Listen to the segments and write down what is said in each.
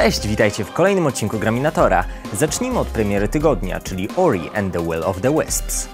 Cześć, witajcie w kolejnym odcinku Graminatora. Zacznijmy od premiery tygodnia, czyli Ori and the Will of the Wisps.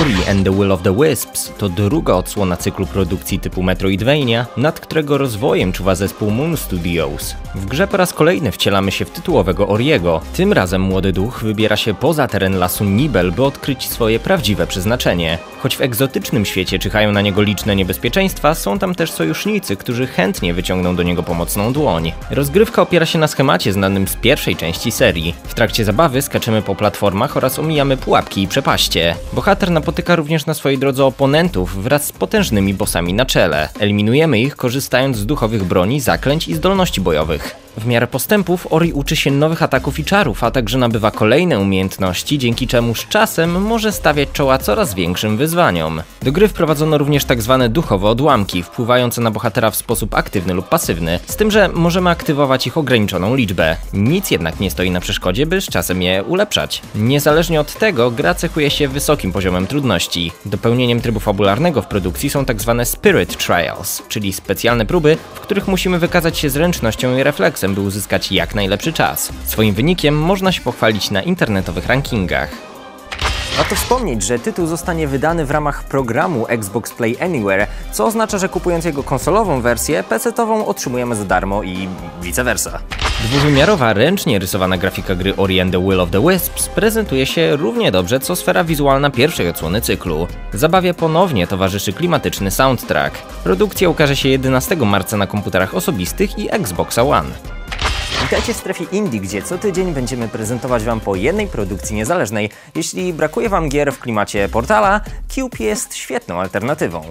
Ori and the Will of the Wisps to druga odsłona cyklu produkcji typu Metroidvania, nad którego rozwojem czuwa zespół Moon Studios. W grze po raz kolejny wcielamy się w tytułowego Oriego. Tym razem młody duch wybiera się poza teren lasu Nibel, by odkryć swoje prawdziwe przeznaczenie. Choć w egzotycznym świecie czyhają na niego liczne niebezpieczeństwa, są tam też sojusznicy, którzy chętnie wyciągną do niego pomocną dłoń. Rozgrywka opiera się na schemacie znanym z pierwszej części serii. W trakcie zabawy skaczemy po platformach oraz omijamy pułapki i przepaście. Bohater napotyka również na swojej drodze oponentów wraz z potężnymi bossami na czele. Eliminujemy ich korzystając z duchowych broni, zaklęć i zdolności bojowych. W miarę postępów Ori uczy się nowych ataków i czarów, a także nabywa kolejne umiejętności, dzięki czemu z czasem może stawiać czoła coraz większym wyzwaniom. Do gry wprowadzono również tak zwane duchowe odłamki, wpływające na bohatera w sposób aktywny lub pasywny, z tym, że możemy aktywować ich ograniczoną liczbę. Nic jednak nie stoi na przeszkodzie, by z czasem je ulepszać. Niezależnie od tego, gra cechuje się wysokim poziomem trudności. Dopełnieniem trybu fabularnego w produkcji są tak zwane Spirit Trials, czyli specjalne próby, w których musimy wykazać się zręcznością i refleksem, by uzyskać jak najlepszy czas. Swoim wynikiem można się pochwalić na internetowych rankingach. Warto wspomnieć, że tytuł zostanie wydany w ramach programu Xbox Play Anywhere, co oznacza, że kupując jego konsolową wersję, PC-tową otrzymujemy za darmo i vice versa. Dwuwymiarowa, ręcznie rysowana grafika gry Ori and the Will of the Wisps prezentuje się równie dobrze co sfera wizualna pierwszej odsłony cyklu. Zabawie ponownie towarzyszy klimatyczny soundtrack. Produkcja ukaże się 11 marca na komputerach osobistych i Xboxa One. Witajcie w strefie indie, gdzie co tydzień będziemy prezentować Wam po jednej produkcji niezależnej. Jeśli brakuje Wam gier w klimacie portala, Cube jest świetną alternatywą.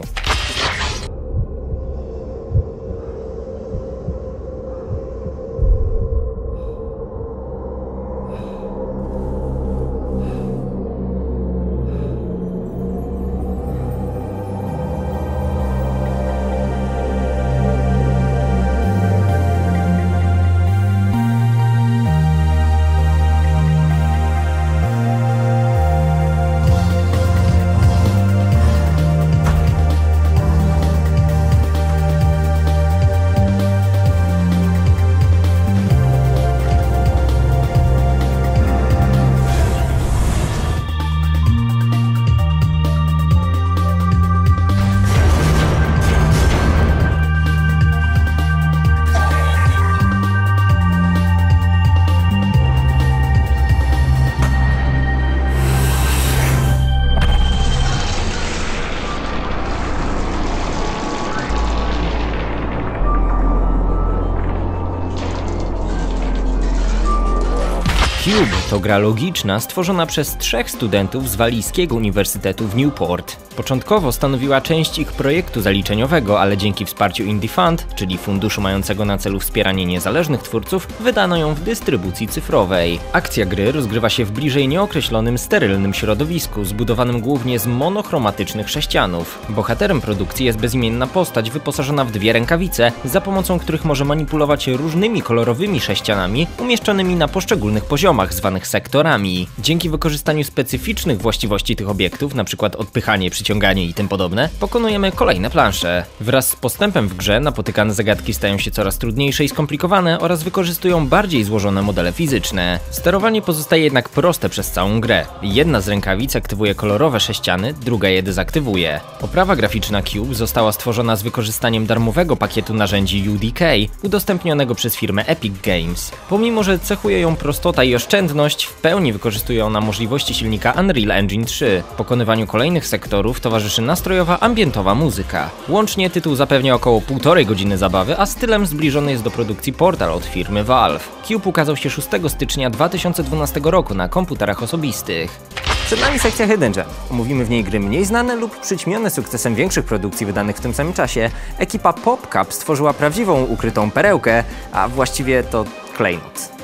Cube to gra logiczna stworzona przez trzech studentów z walijskiego Uniwersytetu w Newport. Początkowo stanowiła część ich projektu zaliczeniowego, ale dzięki wsparciu Indie Fund, czyli funduszu mającego na celu wspieranie niezależnych twórców, wydano ją w dystrybucji cyfrowej. Akcja gry rozgrywa się w bliżej nieokreślonym, sterylnym środowisku, zbudowanym głównie z monochromatycznych sześcianów. Bohaterem produkcji jest bezimienna postać wyposażona w dwie rękawice, za pomocą których może manipulować różnymi kolorowymi sześcianami umieszczonymi na poszczególnych poziomach, zwanych sektorami. Dzięki wykorzystaniu specyficznych właściwości tych obiektów, np. odpychanie, przyciąganie i tym podobne, pokonujemy kolejne plansze. Wraz z postępem w grze napotykane zagadki stają się coraz trudniejsze i skomplikowane oraz wykorzystują bardziej złożone modele fizyczne. Sterowanie pozostaje jednak proste przez całą grę. Jedna z rękawic aktywuje kolorowe sześciany, druga je dezaktywuje. Oprawa graficzna Cube została stworzona z wykorzystaniem darmowego pakietu narzędzi UDK, udostępnionego przez firmę Epic Games. Pomimo, że cechuje ją prostota i oszczędność, w pełni wykorzystuje ona możliwości silnika Unreal Engine 3. W pokonywaniu kolejnych sektorów towarzyszy nastrojowa, ambientowa muzyka. Łącznie tytuł zapewnia około półtorej godziny zabawy, a stylem zbliżony jest do produkcji Portal od firmy Valve. Cube ukazał się 6 stycznia 2012 roku na komputerach osobistych. Przed nami sekcja Hidden Gem. Omówimy w niej gry mniej znane lub przyćmione sukcesem większych produkcji wydanych w tym samym czasie. Ekipa PopCap stworzyła prawdziwą ukrytą perełkę, a właściwie to klejnot.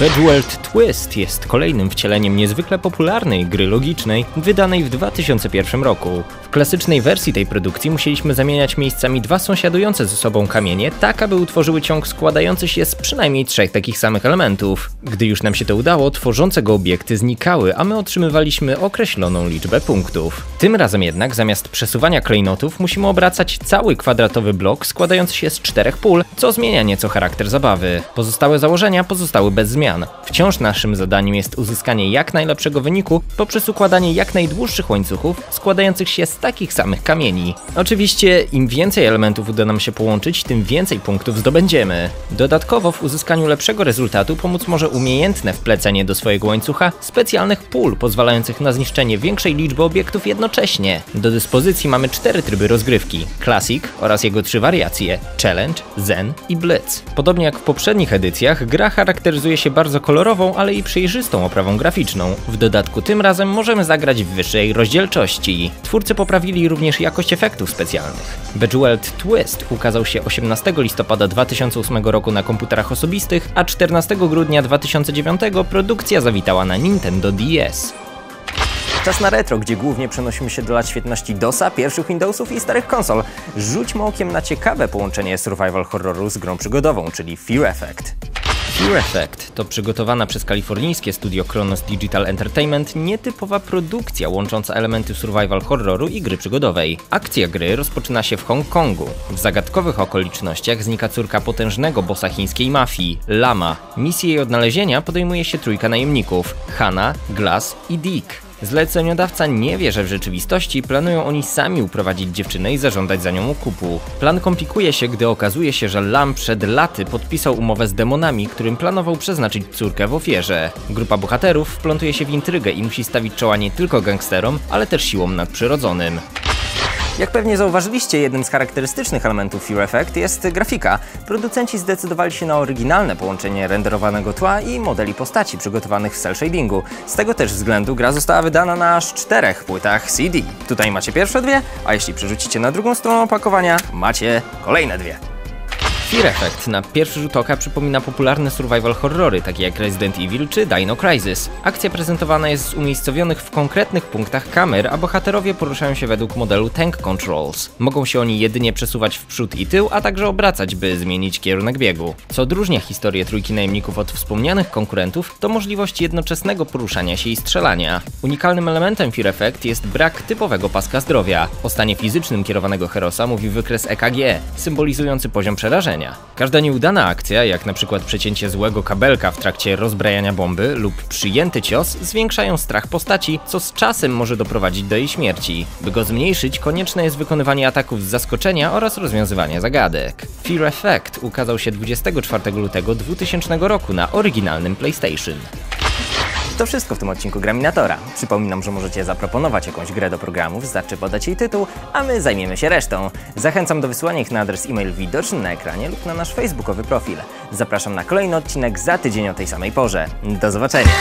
Bejeweled Twist jest kolejnym wcieleniem niezwykle popularnej gry logicznej, wydanej w 2001 roku. W klasycznej wersji tej produkcji musieliśmy zamieniać miejscami dwa sąsiadujące ze sobą kamienie, tak aby utworzyły ciąg składający się z przynajmniej trzech takich samych elementów. Gdy już nam się to udało, tworzące go obiekty znikały, a my otrzymywaliśmy określoną liczbę punktów. Tym razem jednak, zamiast przesuwania klejnotów, musimy obracać cały kwadratowy blok składający się z czterech pól, co zmienia nieco charakter zabawy. Pozostałe założenia pozostały bez zmian. Wciąż naszym zadaniem jest uzyskanie jak najlepszego wyniku poprzez układanie jak najdłuższych łańcuchów składających się z takich samych kamieni. Oczywiście, im więcej elementów uda nam się połączyć, tym więcej punktów zdobędziemy. Dodatkowo w uzyskaniu lepszego rezultatu pomóc może umiejętne wplecenie do swojego łańcucha specjalnych pól pozwalających na zniszczenie większej liczby obiektów jednocześnie. Do dyspozycji mamy cztery tryby rozgrywki: Classic oraz jego trzy wariacje: Challenge, Zen i Blitz. Podobnie jak w poprzednich edycjach, gra charakteryzuje się bardzo kolorową, ale i przejrzystą oprawą graficzną. W dodatku tym razem możemy zagrać w wyższej rozdzielczości. Twórcy poprawili również jakość efektów specjalnych. Bejeweled Twist ukazał się 18 listopada 2008 roku na komputerach osobistych, a 14 grudnia 2009 produkcja zawitała na Nintendo DS. Czas na retro, gdzie głównie przenosimy się do lat świetności DOSa, pierwszych Windowsów i starych konsol. Rzućmy okiem na ciekawe połączenie survival horroru z grą przygodową, czyli Fear Effect. Fear Effect to przygotowana przez kalifornijskie studio Kronos Digital Entertainment nietypowa produkcja łącząca elementy survival horroru i gry przygodowej. Akcja gry rozpoczyna się w Hongkongu. W zagadkowych okolicznościach znika córka potężnego bossa chińskiej mafii, Lama. Misję jej odnalezienia podejmuje się trójka najemników: Hana, Glass i Dick. Zleceniodawca nie wie, że w rzeczywistości planują oni sami uprowadzić dziewczynę i zażądać za nią okupu. Plan komplikuje się, gdy okazuje się, że Lam przed laty podpisał umowę z demonami, którym planował przeznaczyć córkę w ofierze. Grupa bohaterów wplątuje się w intrygę i musi stawić czoła nie tylko gangsterom, ale też siłom nadprzyrodzonym. Jak pewnie zauważyliście, jednym z charakterystycznych elementów Fear Effect jest grafika. Producenci zdecydowali się na oryginalne połączenie renderowanego tła i modeli postaci przygotowanych w cel shadingu. Z tego też względu gra została wydana na aż czterech płytach CD. Tutaj macie pierwsze dwie, a jeśli przerzucicie na drugą stronę opakowania, macie kolejne dwie. Fear Effect na pierwszy rzut oka przypomina popularne survival horrory, takie jak Resident Evil czy Dino Crisis. Akcja prezentowana jest z umiejscowionych w konkretnych punktach kamer, a bohaterowie poruszają się według modelu Tank Controls. Mogą się oni jedynie przesuwać w przód i tył, a także obracać, by zmienić kierunek biegu. Co odróżnia historię trójki najemników od wspomnianych konkurentów, to możliwość jednoczesnego poruszania się i strzelania. Unikalnym elementem Fear Effect jest brak typowego paska zdrowia. O stanie fizycznym kierowanego Herosa mówi wykres EKG, symbolizujący poziom przerażenia. Każda nieudana akcja, jak na przykład przecięcie złego kabelka w trakcie rozbrajania bomby lub przyjęty cios, zwiększają strach postaci, co z czasem może doprowadzić do jej śmierci. By go zmniejszyć, konieczne jest wykonywanie ataków z zaskoczenia oraz rozwiązywanie zagadek. Fear Effect ukazał się 24 lutego 2000 roku na oryginalnym PlayStation. To wszystko w tym odcinku Graminatora. Przypominam, że możecie zaproponować jakąś grę do programu, wystarczy podać jej tytuł, a my zajmiemy się resztą. Zachęcam do wysyłania ich na adres e-mail widoczny na ekranie lub na nasz facebookowy profil. Zapraszam na kolejny odcinek za tydzień o tej samej porze. Do zobaczenia!